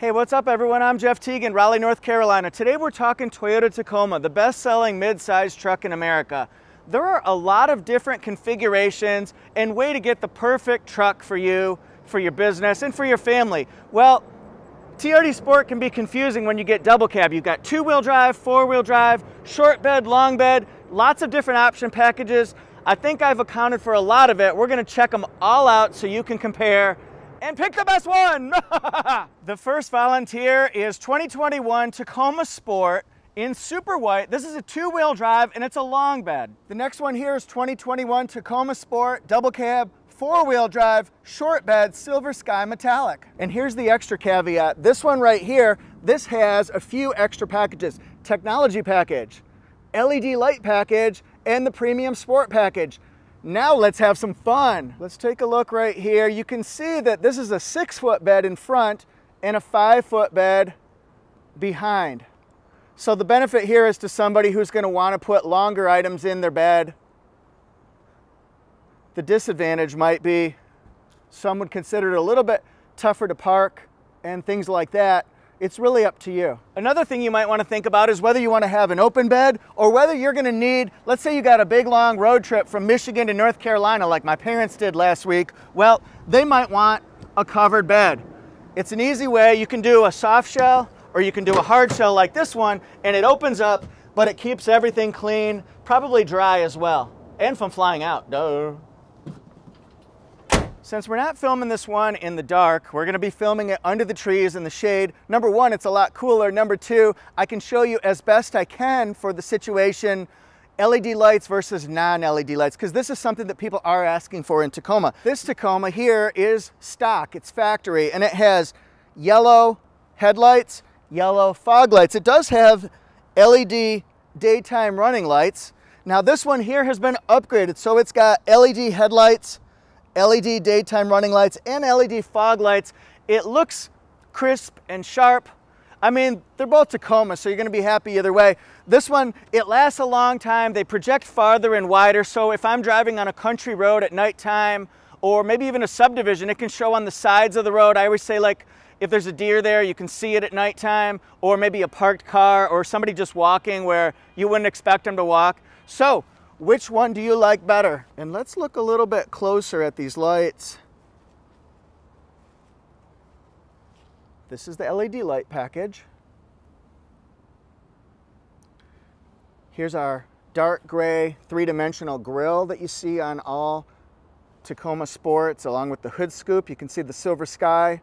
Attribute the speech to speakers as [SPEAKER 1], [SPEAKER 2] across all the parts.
[SPEAKER 1] Hey, what's up everyone? I'm Jeff Teague in, Raleigh, North Carolina. Today we're talking Toyota Tacoma, the best-selling mid-size truck in America. There are a lot of different configurations and way to get the perfect truck for you, for your business, and for your family. Well, TRD Sport can be confusing when you get double cab. You've got two-wheel drive, four-wheel drive, short bed, long bed, lots of different option packages. I think I've accounted for a lot of it. We're gonna check them all out so you can compare and pick the best one. the first volunteer is 2021 Tacoma Sport in super white. This is a two-wheel drive and it's a long bed. The next one here is 2021 Tacoma Sport double cab four-wheel drive short bed silver sky metallic. And here's the extra caveat. This one right here, this has a few extra packages. Technology package, LED light package, and the premium sport package. Now let's have some fun. Let's take a look right here. You can see that this is a six foot bed in front and a five foot bed behind. So the benefit here is to somebody who's gonna want to put longer items in their bed. The disadvantage might be some would consider it a little bit tougher to park and things like that. It's really up to you. Another thing you might want to think about is whether you want to have an open bed or whether you're going to need, let's say you got a big long road trip from Michigan to North Carolina like my parents did last week. Well, they might want a covered bed. It's an easy way. You can do a soft shell or you can do a hard shell like this one and it opens up, but it keeps everything clean, probably dry as well, and from flying out. Duh. Since we're not filming this one in the dark, we're gonna be filming it under the trees in the shade. Number one, it's a lot cooler. Number two, I can show you as best I can for the situation LED lights versus non-LED lights, because this is something that people are asking for in Tacoma. This Tacoma here is stock, it's factory, and it has yellow headlights, yellow fog lights. It does have LED daytime running lights. Now this one here has been upgraded, so it's got LED headlights, LED daytime running lights and LED fog lights. It looks crisp and sharp. I mean, they're both Tacoma, so you're gonna be happy either way. This one, it lasts a long time. They project farther and wider, so if I'm driving on a country road at nighttime, or maybe even a subdivision, it can show on the sides of the road. I always say like, if there's a deer there, you can see it at nighttime, or maybe a parked car, or somebody just walking where you wouldn't expect them to walk. So which one do you like better? And let's look a little bit closer at these lights. This is the LED light package. Here's our dark gray three-dimensional grille that you see on all Tacoma Sports along with the hood scoop. You can see the silver sky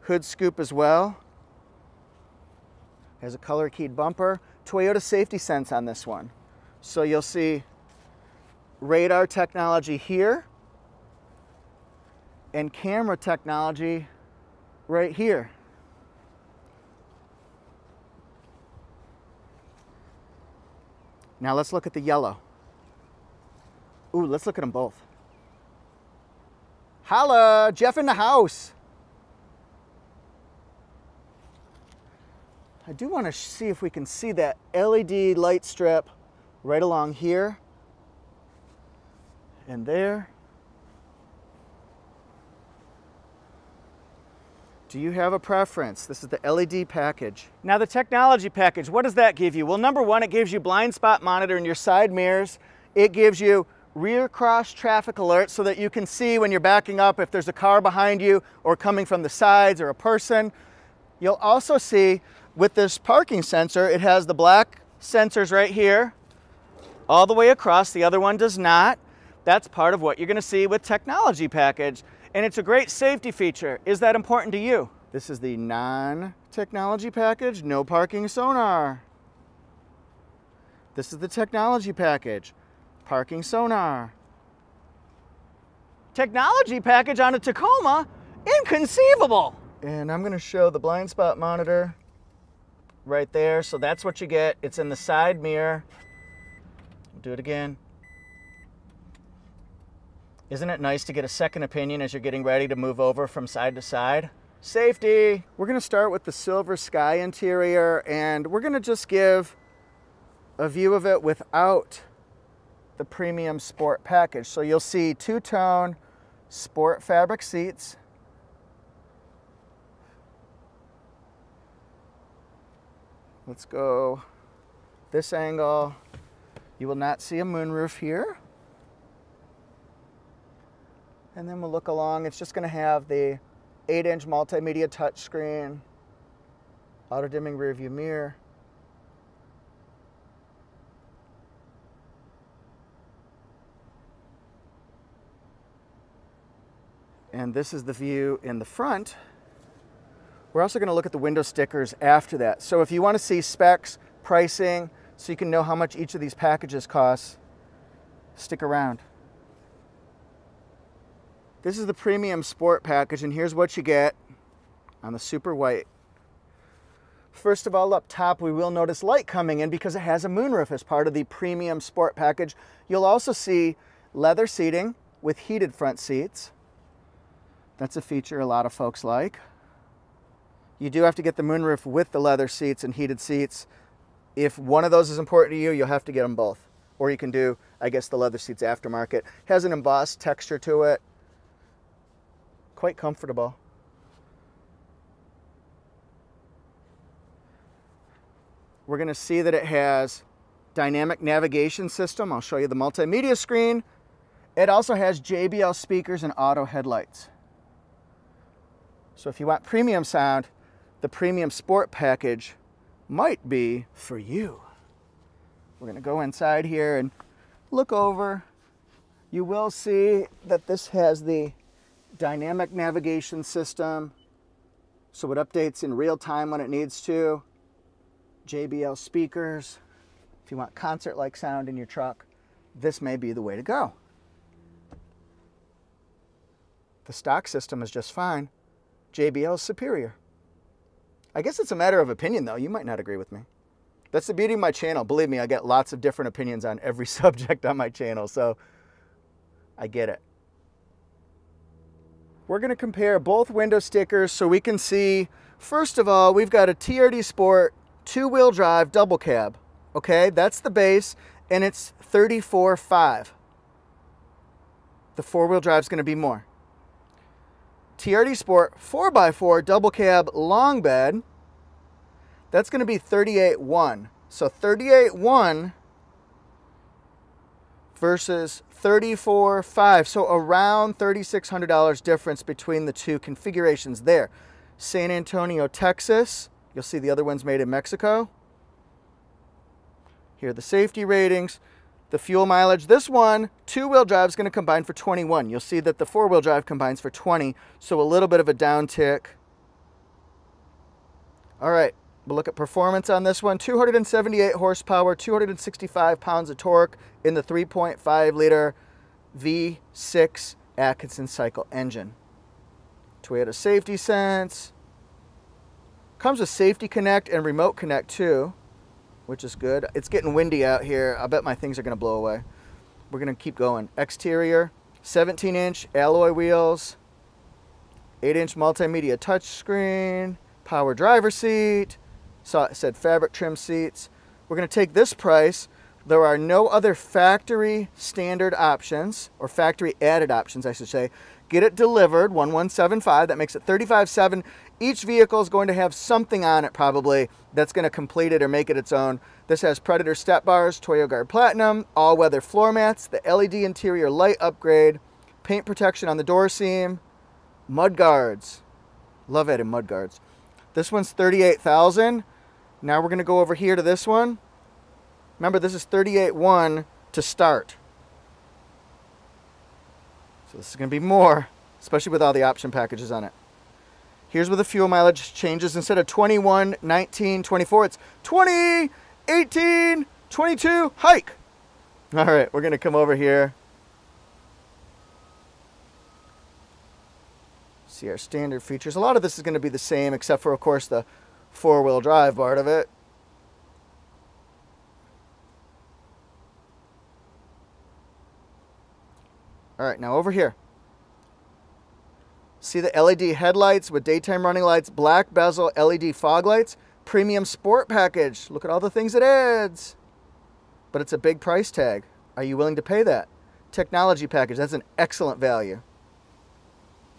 [SPEAKER 1] hood scoop as well. Has a color keyed bumper. Toyota safety sense on this one. So you'll see radar technology here and camera technology right here. Now let's look at the yellow. Ooh, let's look at them both. Holla, Jeff in the house. I do want to see if we can see that LED light strip right along here and there. Do you have a preference? This is the LED package. Now the technology package, what does that give you? Well, number one, it gives you blind spot monitor in your side mirrors. It gives you rear cross traffic alert so that you can see when you're backing up if there's a car behind you or coming from the sides or a person. You'll also see with this parking sensor, it has the black sensors right here all the way across. The other one does not. That's part of what you're gonna see with technology package. And it's a great safety feature. Is that important to you? This is the non-technology package, no parking sonar. This is the technology package, parking sonar. Technology package on a Tacoma, inconceivable. And I'm gonna show the blind spot monitor right there. So that's what you get. It's in the side mirror. Do it again. Isn't it nice to get a second opinion as you're getting ready to move over from side to side? Safety! We're gonna start with the silver sky interior and we're gonna just give a view of it without the premium sport package. So you'll see two-tone sport fabric seats. Let's go this angle. You will not see a moonroof here. And then we'll look along. It's just going to have the 8-inch multimedia touchscreen, auto-dimming rear view mirror. And this is the view in the front. We're also going to look at the window stickers after that. So if you want to see specs, pricing, so you can know how much each of these packages costs, stick around. This is the premium sport package and here's what you get on the super white. First of all, up top, we will notice light coming in because it has a moonroof as part of the premium sport package. You'll also see leather seating with heated front seats. That's a feature a lot of folks like. You do have to get the moonroof with the leather seats and heated seats. If one of those is important to you, you'll have to get them both. Or you can do, I guess, the leather seats aftermarket. Has an embossed texture to it quite comfortable. We're going to see that it has dynamic navigation system. I'll show you the multimedia screen. It also has JBL speakers and auto headlights. So if you want premium sound, the premium sport package might be for you. We're going to go inside here and look over. You will see that this has the dynamic navigation system, so it updates in real time when it needs to. JBL speakers. If you want concert-like sound in your truck, this may be the way to go. The stock system is just fine. JBL is superior. I guess it's a matter of opinion though. You might not agree with me. That's the beauty of my channel. Believe me, I get lots of different opinions on every subject on my channel, so I get it. We're going to compare both window stickers so we can see, first of all, we've got a TRD Sport two-wheel drive double cab. Okay, that's the base, and it's 34.5. The four-wheel drive is going to be more. TRD Sport 4x4 double cab long bed, that's going to be 38.1. So 38.1 versus 34.5. So around $3,600 difference between the two configurations there. San Antonio, Texas. You'll see the other one's made in Mexico. Here are the safety ratings. The fuel mileage, this one, two-wheel drive is going to combine for 21. You'll see that the four-wheel drive combines for 20, so a little bit of a downtick. All right, We'll look at performance on this one. 278 horsepower, 265 pounds of torque in the 3.5 liter V6 Atkinson cycle engine. Toyota Safety Sense. Comes with Safety Connect and Remote Connect too, which is good. It's getting windy out here. I bet my things are going to blow away. We're going to keep going. Exterior, 17 inch alloy wheels, 8 inch multimedia touchscreen, power driver seat, Saw it said fabric trim seats. We're going to take this price. There are no other factory standard options, or factory added options, I should say. Get it delivered, 1175, that makes it 35.7. Each vehicle is going to have something on it probably that's going to complete it or make it its own. This has Predator step bars, ToyoGuard Platinum, all-weather floor mats, the LED interior light upgrade, paint protection on the door seam, mud guards. Love it in mud guards. This one's 38,000. Now we're going to go over here to this one. Remember, this is 38.1 to start. So this is going to be more, especially with all the option packages on it. Here's where the fuel mileage changes. Instead of 21, 19, 24, it's 20, 18, 22, hike. All right, we're going to come over here. See our standard features. A lot of this is going to be the same, except for, of course, the four-wheel drive part of it. All right, now over here. See the LED headlights with daytime running lights, black bezel LED fog lights, premium sport package. Look at all the things it adds. But it's a big price tag. Are you willing to pay that? Technology package, that's an excellent value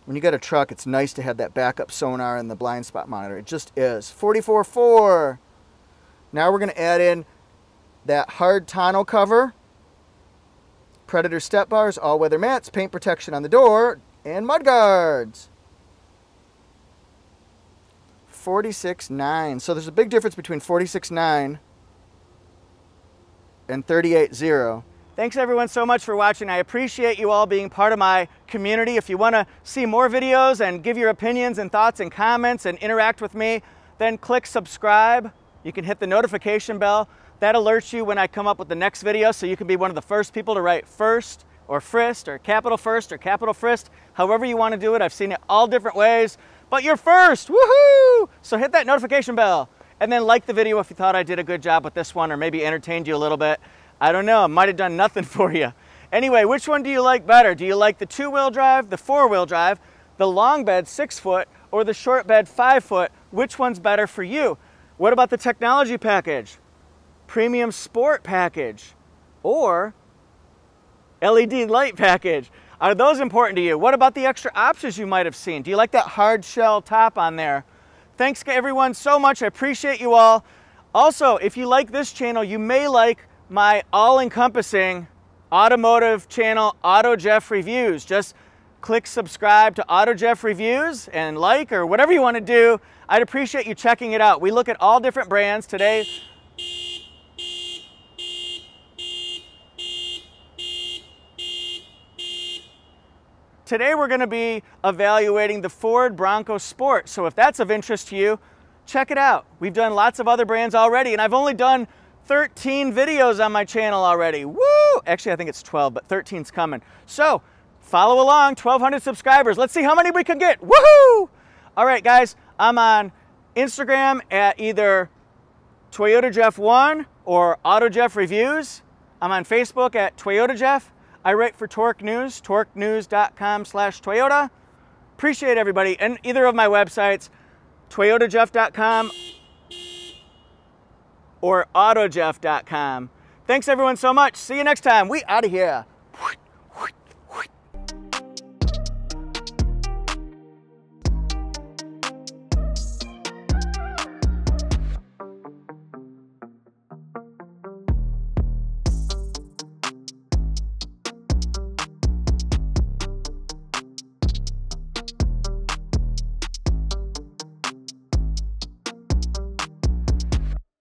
[SPEAKER 1] when you got a truck, it's nice to have that backup sonar and the blind spot monitor. It just is. 44.4. Now we're going to add in that hard tonneau cover, Predator step bars, all-weather mats, paint protection on the door, and mud guards. 46.9. So there's a big difference between 46.9 and 38.0. Thanks everyone so much for watching. I appreciate you all being part of my community. If you want to see more videos and give your opinions and thoughts and comments and interact with me, then click subscribe. You can hit the notification bell. That alerts you when I come up with the next video so you can be one of the first people to write first or frist or capital first or capital frist, however you want to do it. I've seen it all different ways but you're first, woohoo! So hit that notification bell and then like the video if you thought I did a good job with this one or maybe entertained you a little bit. I don't know, might have done nothing for you. Anyway, which one do you like better? Do you like the two-wheel drive, the four-wheel drive, the long bed six foot, or the short bed five foot? Which one's better for you? What about the technology package? Premium sport package? Or LED light package? Are those important to you? What about the extra options you might have seen? Do you like that hard shell top on there? Thanks everyone so much. I appreciate you all. Also, if you like this channel, you may like my all-encompassing automotive channel, Auto Jeff Reviews. Just click subscribe to Auto Jeff Reviews and like or whatever you want to do. I'd appreciate you checking it out. We look at all different brands. Today, Today we're going to be evaluating the Ford Bronco Sport. So if that's of interest to you, check it out. We've done lots of other brands already and I've only done 13 videos on my channel already. Woo! Actually, I think it's 12, but 13's coming. So follow along, 1,200 subscribers. Let's see how many we can get. Woohoo! All right, guys, I'm on Instagram at either Toyota Jeff 1 or Auto Jeff Reviews. I'm on Facebook at Toyota Jeff. I write for Torque News, torquenews.com slash Toyota. Appreciate everybody. And either of my websites, toyotajeff.com or autojeff.com. Thanks everyone so much. See you next time. We out of here.